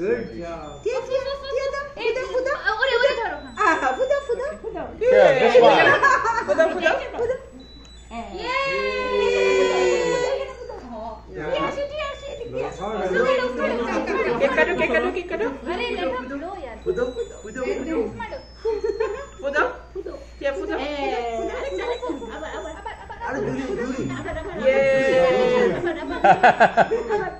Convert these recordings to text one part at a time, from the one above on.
Good job. The other, the other, Fuda, Fuda. Ore, ore dharo. Ah, Fuda, Fuda. Fuda. Yeah, this one. Fuda, Fuda, Fuda. Yeah.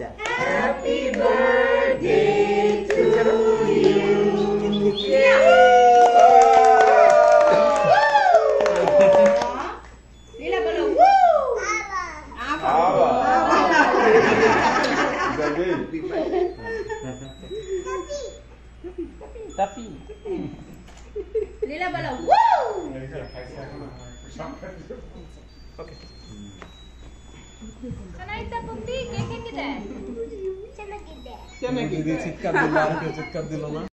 ada. Happy birthday to you. Lila Okay. Woo. Tapi. Lila belum. Woo. Oke. चमक दीदी चिक्का दिल के चिक्का दिलो ना